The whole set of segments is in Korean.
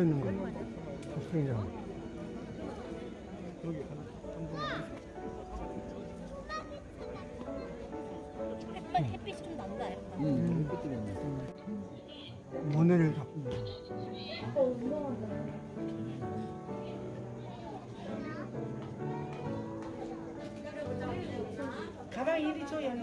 서 있는 거. 수영장. 햇빛, 햇빛이 좀 난다. 약간. 응, 햇빛 때문에. 모네를 잡고. 가방 이리 줘, 양이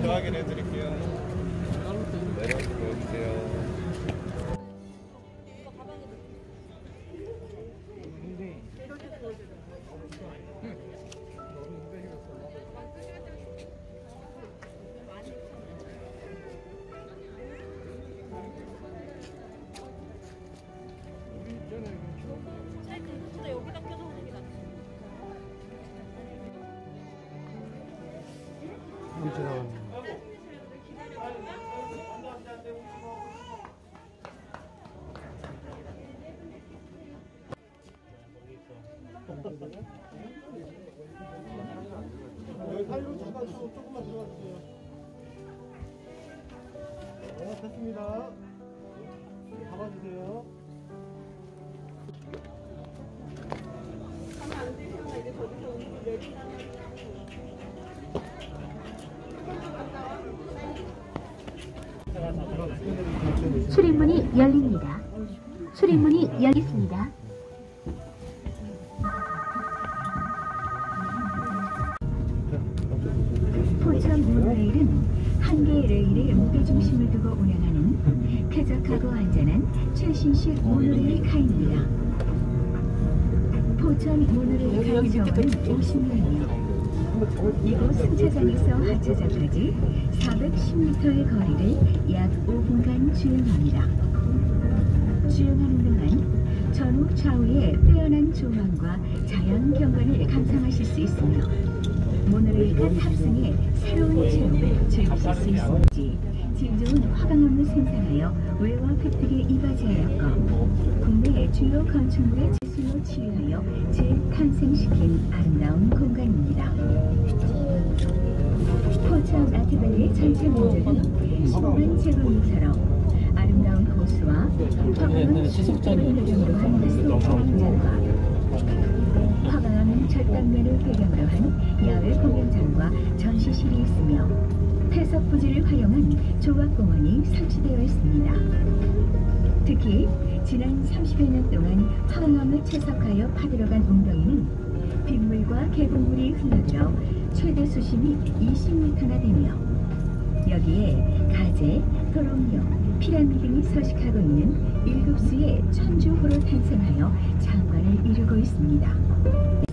확인해 드릴게요. 여기. 출입문이 열립니다. 출입문이 열렸습니다. 레일은 한 개의 레일에 무게 중심을 두고 운행하는 쾌적하고 안전한 최신식 모노레일 카입니다. 포천 모노레일 카의 경우는 50년이요. 이곳 승차장에서 하차장까지 410m의 거리를 약 5분간 주행합니다. 주행하는 동안 전후 좌우의 빼어난 조망과 자연 경관을 감상하실 수 있으며 모노레일 간 탑승의 새로운 체험을 즐기실 수 있을지 질 좋은 화강암을 생산하여 외화 획득에 이바지하였고 국내 주요 건축물의 지술로 치유하여 재탄생시킨 아름다운 공간입니다. 포천 아트밸리 전체 면적은 15만 제곱미터로 아름다운 호수와 화강암 수족관을 배경으로 화강암 절단면을 배경으로 한 야외 공연장과 전시실이 있으며 폐석 부지를 활용한 조각공원이 설치되어 있습니다. 특히 지난 30여 년 동안 화강암을 채석하여 파들어간 웅덩이는 빗물과 계곡물이 흘러들어 최대 수심이 20m나 되며 여기에 가재, 도롱뇽, 피라미 등이 서식하고 있는 일곱 수의 천주호로 탄생하여 장관을 이루고 있습니다.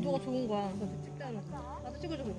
구도가 좋은 거야. 그래서 찍자는 나도 찍어줘 그래.